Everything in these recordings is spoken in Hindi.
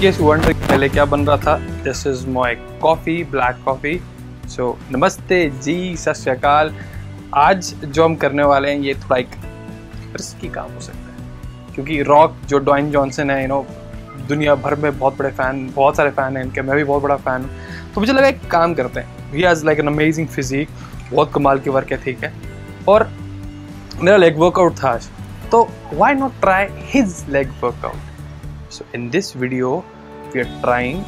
केस वंडर पहले क्या बन रहा था? This is my coffee black coffee so नमस्ते जी, सत आज जो हम करने वाले हैं, ये थोड़ा एक रिस्की काम हो सकता है। क्योंकि रॉक जो डॉइन जॉनसन है यू नो दुनिया भर में बहुत बड़े फ़ैन बहुत सारे फ़ैन हैं इनके। मैं भी बहुत बड़ा फ़ैन हूँ। तो मुझे लगा एक काम करते हैं। We has like an amazing physique बहुत कमाल की वर्क है, ठीक है। और मेरा लेग वर्कआउट था आज। तो why not try his leg workout So in this video, we are trying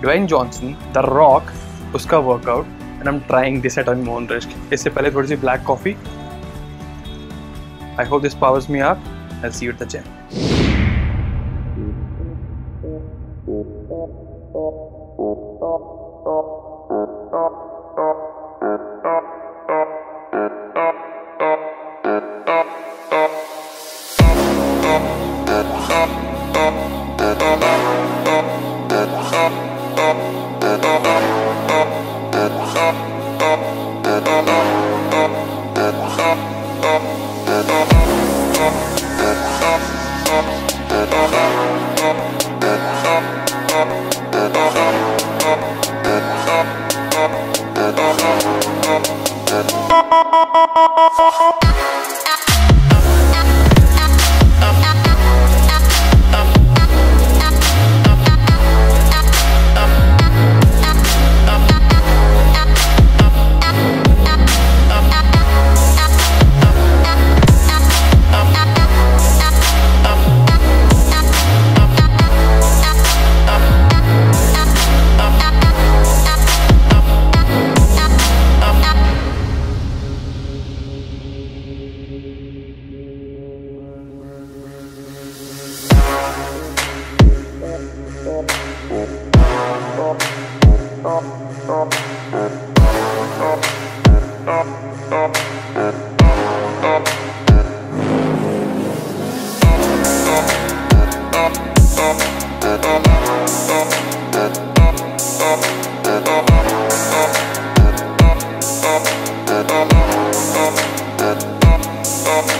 Dwayne Johnson, The Rock, उसका workout, and I'm trying this at my own risk. इससे पहले थोड़ी सी black coffee. I hope this powers me up. I'll see you at the Thank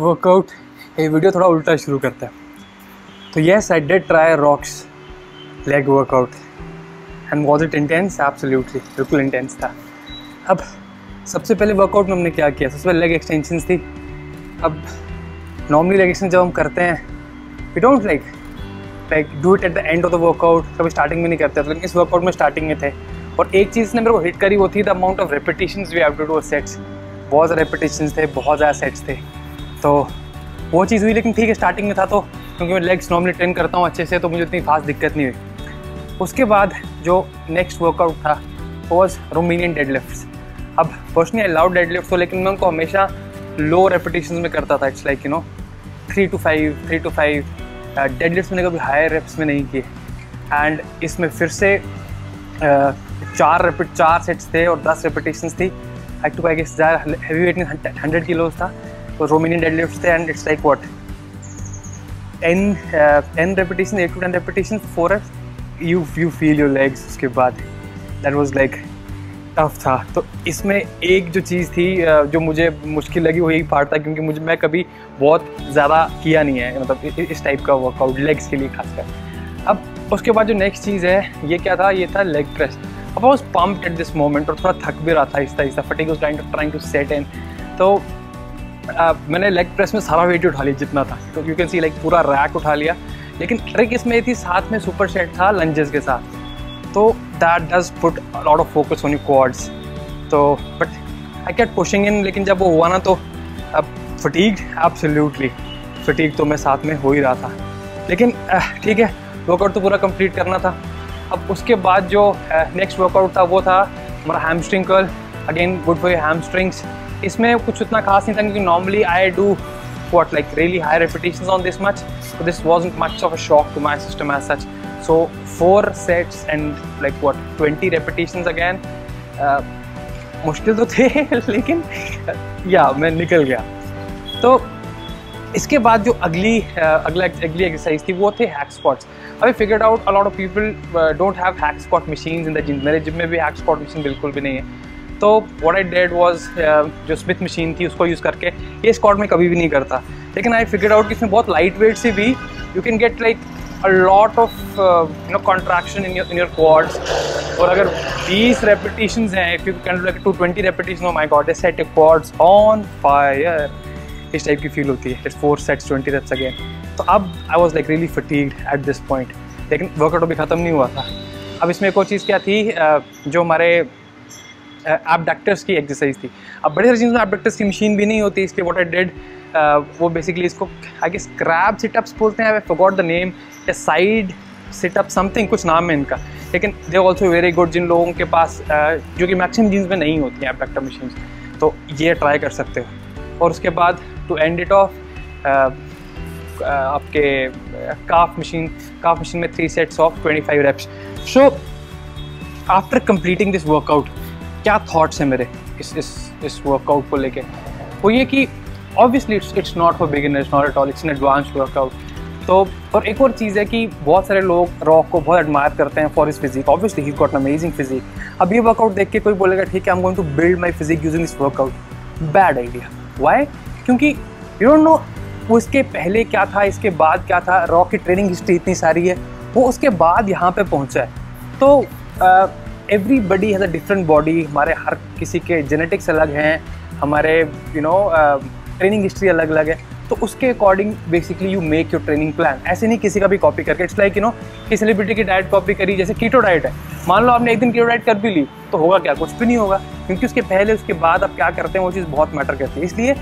workout ये वीडियो थोड़ा उल्टा शुरू करता है। तो yes I did try Rock's leg workout and was it intense absolutely बिल्कुल इंटेंस था। अब, सबसे पहले वर्कआउट में हमने क्या किया? सबसे पहले लेग एक्सटेंशन थी। अब नॉर्मली लेग एक्सटेंशन जब हम करते हैं we don't like like do it at the end of the workout कभी स्टार्टिंग में नहीं करते, लेकिन इस वर्कआउट में स्टार्टिंग में थे। और एक चीज़ ने मेरे को हिट करी, वो थी the amount of repetition we have to do sets बहुत ज़्यादा रेपिटेशन थे, बहुत ज़्यादा सेट्स थे। तो वो चीज़ हुई लेकिन ठीक है स्टार्टिंग में था तो क्योंकि मैं लेग्स नॉर्मली ट्रेन करता हूँ अच्छे से तो मुझे इतनी खास दिक्कत नहीं हुई। उसके बाद जो नेक्स्ट वर्कआउट था वो वॉज़ रोमीनियन डेड लिफ्ट अब पर्सनली लव डेड लिफ्ट लेकिन मैं उनको हमेशा लो रेपिटेशन में करता था। It's like you know three to five three to five dead lift मैंने कभी हायर रेप्स में नहीं किए। एंड इसमें फिर से uh, चार रेपिट चार सेट्स थे और दस रेपिटेशन थी। I too I guess heavy weight hundred kilos था। Romanian dead lift and it's like what ten ten repetition eight to ten repetition for you you feel your legs उसके बाद दैट वॉज़ लाइक टफ था तो इसमें एक जो चीज़ थी जो मुझे मुश्किल लगी वही पार्ट था क्योंकि मुझे, मैं कभी बहुत ज़्यादा किया नहीं है मतलब इस टाइप का वर्कआउट लेग्स के लिए खासकर। अब उसके बाद जो नेक्स्ट चीज़ है, ये क्या था? ये था लेग प्रेस अब was pumped at this moment और थोड़ा थक भी रहा था, इस तरह fatigue was trying to set in तो आ, मैंने लेग प्रेस में सारा वेट उठा लिया जितना था। तो यू कैन सी लाइक पूरा रैक उठा लिया। लेकिन ट्रिक इसमें थी साथ में सुपर सेट था लंजेस के साथ। तो that does put lot of focus on you quads तो but I kept pushing in लेकिन जब वो हुआ ना तो अब फटीग एब्सोल्युटली फटीक तो मैं साथ में हो ही रहा था। लेकिन ठीक है वर्कआउट तो पूरा कंप्लीट करना था। अब उसके बाद जो नेक्स्ट वर्कआउट था वो था हमारा hamstring curl again good for hamstrings इसमें कुछ उतना खास नहीं था क्योंकि normally I do what like really high repetitions on this much so this wasn't much of a shock to my system as such. So four sets and like what 20 repetitions again uh, मुश्किल तो थे लेकिन या मैं निकल गया। तो इसके बाद जो अगली अगला अगली एक्सरसाइज थी वो थे हैक स्क्वाट्स अभी figured out a lot of people don't have hack squat machines in the gym मेरे जिम में भी हैक स्क्वाट मशीन बिल्कुल भी नहीं है। तो वॉट आई डेड वॉज़ जो स्मिथ मशीन थी, उसको यूज़ करके, ये स्क्वाट में कभी भी नहीं करता। लेकिन आई फिगर आउट कि इसमें बहुत लाइट वेट से भी you can get like a lot of you know contraction in your in your quads और अगर 20 रेपिटेशंस हैं if you can like to 20 repetition oh my god set quads on fire इस टाइप की फील होती है। It's four sets twenty reps again तो अब I was like really fatigued at this point लेकिन वर्कआउट अभी ख़त्म नहीं हुआ था। अब इसमें एक और चीज़ क्या थी जो हमारे एबडक्टर्स की एक्सरसाइज थी। अब बड़े सारी चीज़ों में एबडक्टर्स की मशीन भी नहीं होती इसलिए वॉट आई डेड वो बेसिकली इसको आगे स्क्रैब सिटअप्स बोलते हैं आई फॉरगॉट द नेम या साइड सिटअप समथिंग कुछ नाम है इनका। लेकिन दे ऑल्सो वेरी गुड जिन लोगों के पास uh, जो कि मैक्सिमम जीन्स में नहीं होती हैं एबडक्टर मशीन तो ये ट्राई कर सकते हो। और उसके बाद टू एंड इट ऑफ़ आपके काफ मशीन काफ मशीन में three sets of twenty five reps so after completing this workout क्या थाट्स हैं मेरे इस इस इस वर्कआउट को लेके? वो ये कि obviously it's it's not for beginners not at all it's an advance workout तो और एक और चीज़ है कि बहुत सारे लोग रॉक को बहुत एडमायर करते हैं फॉर इस physique obviously he got amazing physique अब ये वर्कआउट देख के कोई बोलेगा, ठीक है I am going to build my physique using this workout bad idea why क्योंकि यू डोंट नो वो इसके पहले क्या था, इसके बाद क्या था. रॉक की ट्रेनिंग हिस्ट्री इतनी सारी है. वो उसके बाद यहाँ पे पहुँचा है. तो everybody has a different body हमारे हर किसी के जेनेटिक्स अलग हैं। हमारे यू नो ट्रेनिंग हिस्ट्री अलग अलग है। तो उसके according basically you make your training plan ऐसे नहीं किसी का भी कॉपी करके। इट्स लाइक यू नो कि सेलिब्रिटी की डाइट कॉपी करी। जैसे कीटो डाइट है। मान लो आपने एक दिन कीटो डाइट कर भी ली तो होगा क्या? कुछ भी नहीं होगा। क्योंकि उसके पहले, उसके बाद आप क्या करते हैं, वो चीज़ बहुत मैटर करती है। इसलिए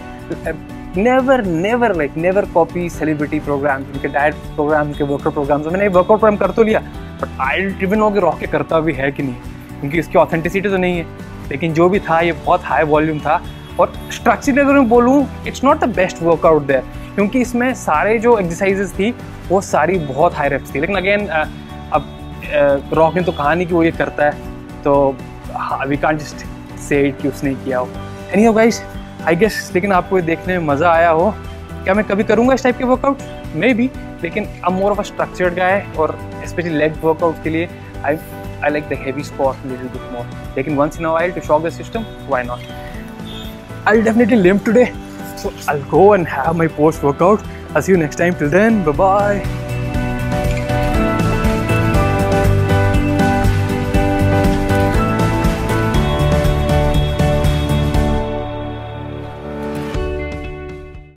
never never like never copy celebrity program उनके डाइट प्रोग्राम उनके वर्कआउट प्रोग्राम मैंने वर्कआउट प्रोग्राम कर तो लिया बट आई इवन नो कि रॉक करता भी है कि नहीं। क्योंकि इसकी ऑथेंटिसिटी तो नहीं है। लेकिन जो भी था, ये बहुत हाई वॉल्यूम था। और स्ट्रक्चरली अगर मैं बोलूँ it's not the best workout there क्योंकि इसमें सारे जो एक्सरसाइजेस थी, वो सारी बहुत हाई रेप्स थी। लेकिन अगेन अब रॉक ने तो कहा नहीं कि वो ये करता है तो वी कान जस्ट से कि उसने किया हो। एनी हो गाइस आई गेस लेकिन आपको ये देखने में मज़ा आया हो। क्या मैं कभी करूँगा इस टाइप के वर्कआउट मे बी लेकिन अब मोर ऑफ़ अ स्ट्रक्चर्ड गाय और स्पेशली लेग वर्कआउट के लिए आई I like the heavy sport a little bit more. Taking once in a while to shock the system, why not? I'll definitely limp today. So I'll go and have my post workout. I'll see you next time. Till then, bye bye.